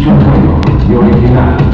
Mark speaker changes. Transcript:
Speaker 1: sencillo, y original.